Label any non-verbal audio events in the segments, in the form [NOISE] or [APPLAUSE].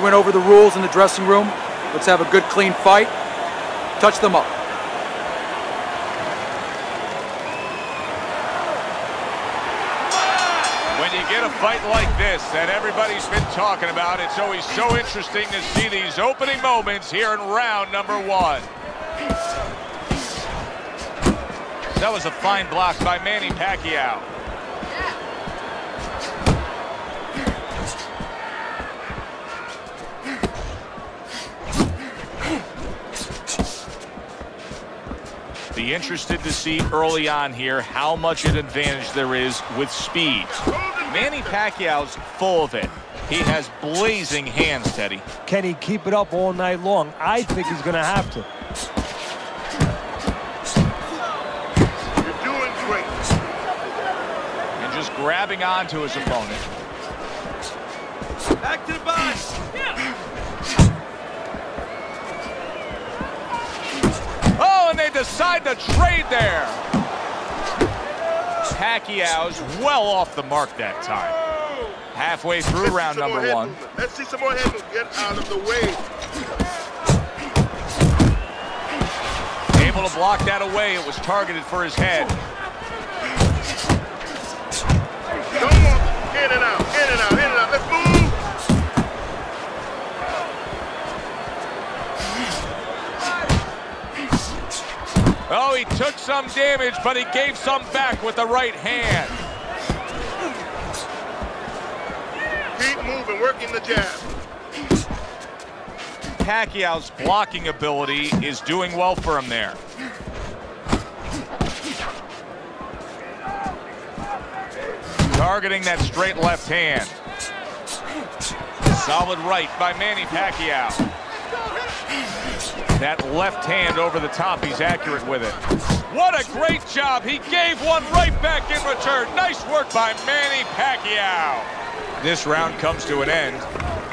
We went over the rules in the dressing room. Let's have a good, clean fight. Touch them up. When you get a fight like this that everybody's been talking about, it's always so interesting to see these opening moments here in round number one. That was a fine block by Manny Pacquiao. Be interested to see early on here how much an advantage there is with speed. Manny Pacquiao's full of it. He has blazing hands, Teddy. Can he keep it up all night long? I think he's going to have to. You're doing great. And just grabbing onto his opponent. Back to the body. And they decide to trade there. Pacquiao's well off the mark that time. Halfway through Let's round number one. movement. Let's see some more head movement. Get out of the way. Able to block that away. It was targeted for his head. Don't walk. In and out. Oh, he took some damage, but he gave some back with the right hand. Keep moving. Working the jab. Pacquiao's blocking ability is doing well for him there. Targeting that straight left hand. Solid right by Manny Pacquiao. That left hand over the top, he's accurate with it. What a great job. He gave one right back in return. Nice work by Manny Pacquiao. This round comes to an end.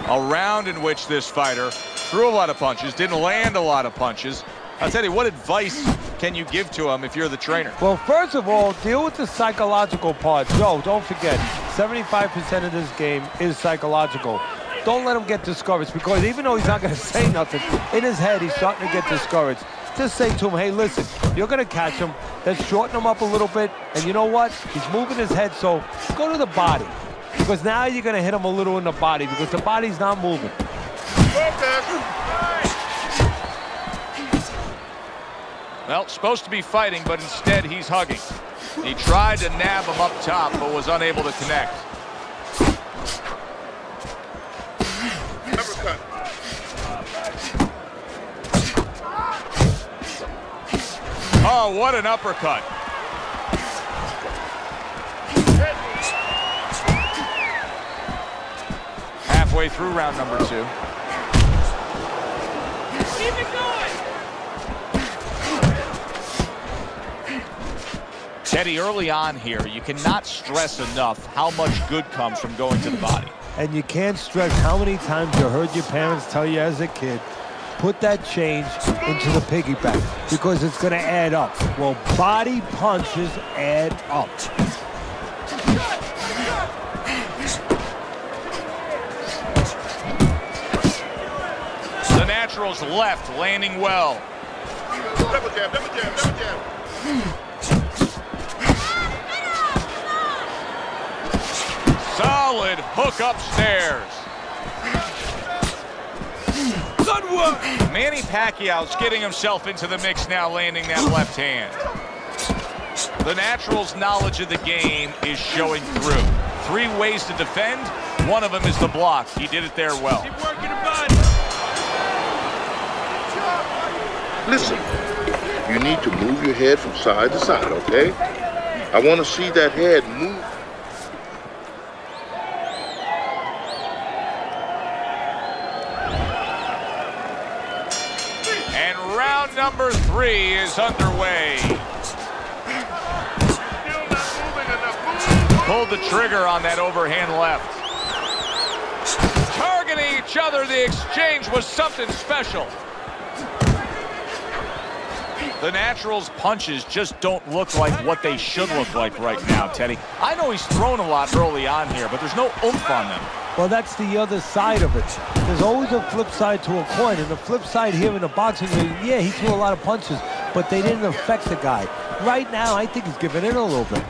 A round in which this fighter threw a lot of punches, didn't land a lot of punches. I'll tell you, what advice can you give to him if you're the trainer? Well, first of all, deal with the psychological part. Joe, don't forget, 75% of this game is psychological. Don't let him get discouraged because even though he's not going [LAUGHS] to say nothing, in his head he's starting to get discouraged. Just say to him, hey, listen, you're going to catch him. Let's shorten him up a little bit. And you know what? He's moving his head, so go to the body. Because now you're going to hit him a little in the body because the body's not moving. Well, supposed to be fighting, but instead he's hugging. He tried to nab him up top, but was unable to connect. Oh, what an uppercut. Halfway through round number two. Keep it going. Teddy, early on here, you cannot stress enough how much good comes from going to the body. And you can't stress how many times you heard your parents tell you as a kid, put that change into the piggyback because it's going to add up. Well, body punches add up. The Naturals left, landing well. Double jab. Double jab. Double jab. Solid hook upstairs. Good work. Manny Pacquiao's getting himself into the mix now, landing that left hand. The Naturals' knowledge of the game is showing through. Three ways to defend. One of them is the block. He did it there well. Keep working the. Listen. You need to move your head from side to side, okay? I want to see that head move. Number three is underway. Pulled the trigger on that overhand left. Targeting each other, the exchange was something special. The Naturals' punches just don't look like what they should look like right now, Teddy. I know he's thrown a lot early on here, but there's no oomph on them. Well, that's the other side of it. There's always a flip side to a coin, and the flip side here in the boxing ring, yeah, he threw a lot of punches, but they didn't affect the guy. Right now, I think he's giving in a little bit.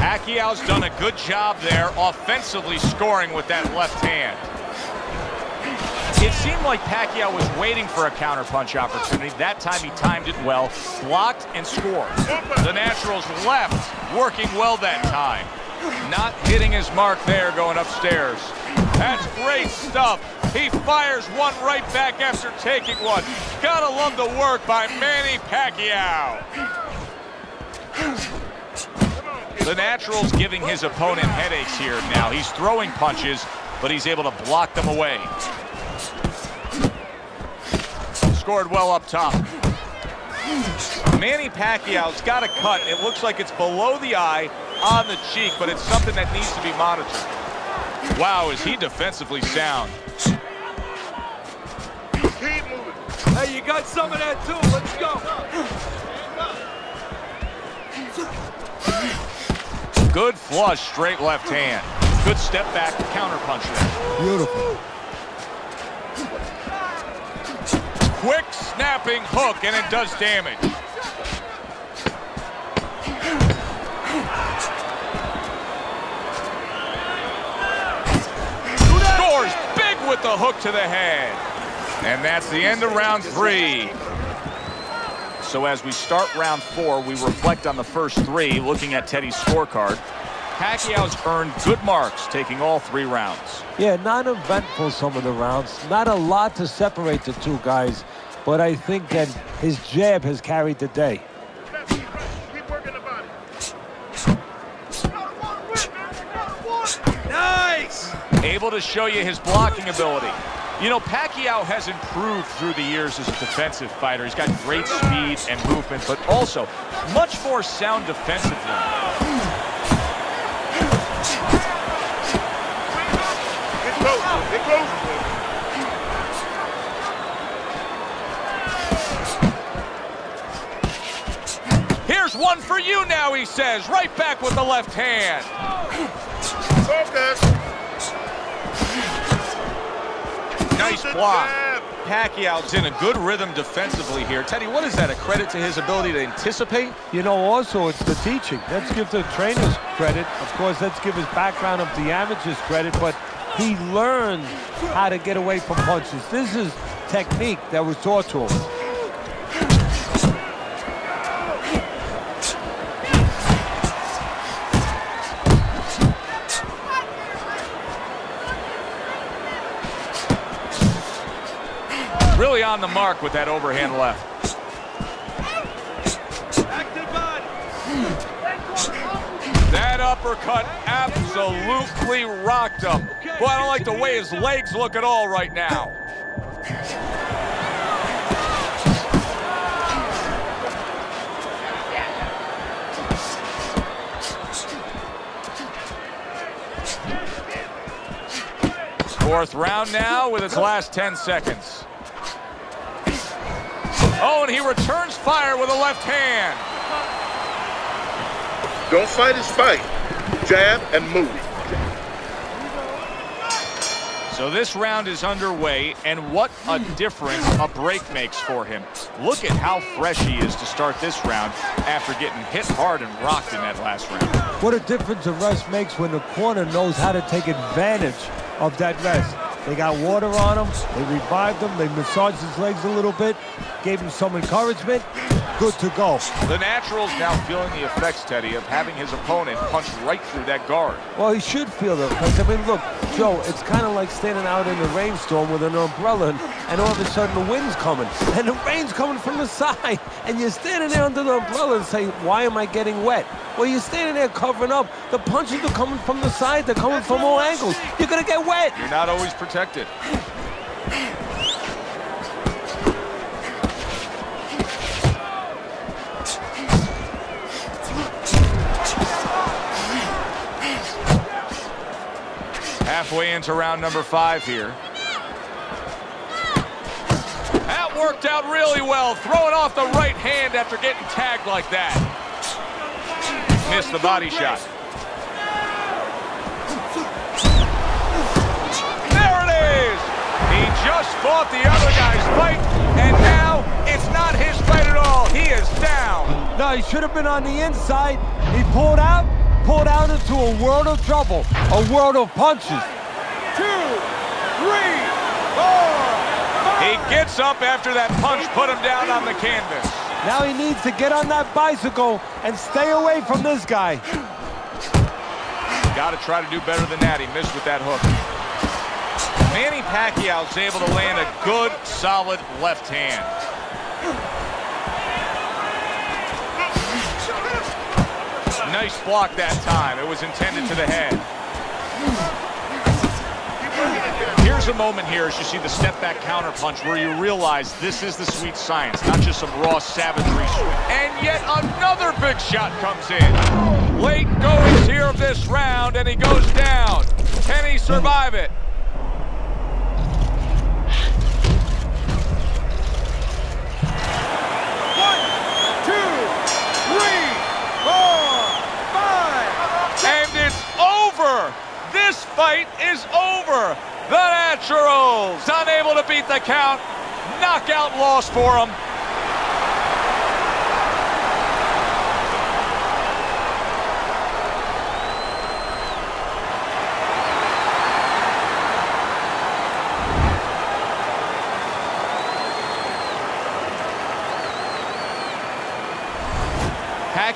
Pacquiao's done a good job there offensively scoring with that left hand. It seemed like Pacquiao was waiting for a counterpunch opportunity. That time he timed it well, blocked and scored. The Naturals left, working well that time. Not hitting his mark there going upstairs. That's great stuff. He fires one right back after taking one. Gotta love the work by Manny Pacquiao. The Natural's giving his opponent headaches here now. He's throwing punches, but he's able to block them away scored well up top. Manny Pacquiao's got a cut. It looks like it's below the eye on the cheek, but it's something that needs to be monitored. Wow, is he defensively sound. Keep moving. Hey, you got some of that too. Let's go. Good flush, straight left hand. Good step back counter punch there. Beautiful. Quick snapping hook, and it does damage. Scores big with the hook to the head. And that's the end of round three. So as we start round four, we reflect on the first three, looking at Teddy's scorecard. Pacquiao's earned good marks, taking all three rounds. Yeah, not eventful some of the rounds. Not a lot to separate the two guys but I think that his jab has carried the day. Nice! Able to show you his blocking ability. You know, Pacquiao has improved through the years as a defensive fighter. He's got great speed and movement, but also much more sound defensively. Close, get close. one for you now, he says. Right back with the left hand. Focus. Nice block. Pacquiao's in a good rhythm defensively here. Teddy, what is that, a credit to his ability to anticipate? You know, also, it's the teaching. Let's give the trainers credit. Of course, let's give his background of the amateurs credit, but he learned how to get away from punches. This is technique that was taught to him. Really on the mark with that overhand left. That uppercut absolutely rocked him. Boy, I don't like the way his legs look at all right now. Fourth round now with its last 10 seconds. Oh, and he returns fire with a left hand. Don't fight his fight. Jab and move. So this round is underway, and what a difference a break makes for him. Look at how fresh he is to start this round after getting hit hard and rocked in that last round. What a difference a rest makes when the corner knows how to take advantage of that rest. They got water on him. They revived him. They massaged his legs a little bit, gave him some encouragement. Good to go. The Natural's now feeling the effects, Teddy, of having his opponent punch right through that guard. Well, he should feel it. Because, I mean, look, Joe, it's kind of like standing out in a rainstorm with an umbrella, and, and all of a sudden the wind's coming, and the rain's coming from the [LAUGHS] side, and you're standing there under the umbrella and say, why am I getting wet? Well, you're standing there covering up. The punches are coming from the side. They're coming from all angles. You're going to get wet. You're not always protected. Halfway into round number five here. That worked out really well, throwing off the right hand after getting tagged like that. missed the body shot. There it is! He just fought the other guy's fight, and now it's not his fight at all. He is down. No, he should have been on the inside. He pulled out, pulled out into a world of trouble, a world of punches. Two, three, four, He gets up after that punch put him down on the canvas. Now he needs to get on that bicycle and stay away from this guy. Got to try to do better than that. He missed with that hook. Manny Pacquiao's able to land a good, solid left hand. Nice block that time. It was intended to the head. Here's a moment here as you see the step back counter punch where you realize this is the sweet science, not just some raw savagery. And yet another big shot comes in. Late goings here of this round, and he goes down. Can he survive it? one, two, three, four, five. And it's over. This fight is over. The Naturals unable to beat the count. Knockout loss for him.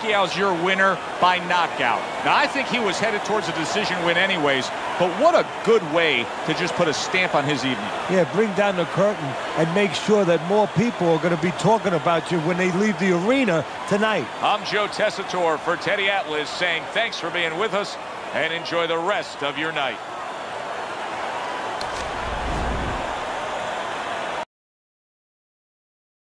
Pacquiao's your winner by knockout. Now, I think he was headed towards a decision win anyways, but what a good way to just put a stamp on his evening. Yeah, bring down the curtain and make sure that more people are going to be talking about you when they leave the arena tonight. I'm Joe Tessitore for Teddy Atlas saying thanks for being with us and enjoy the rest of your night.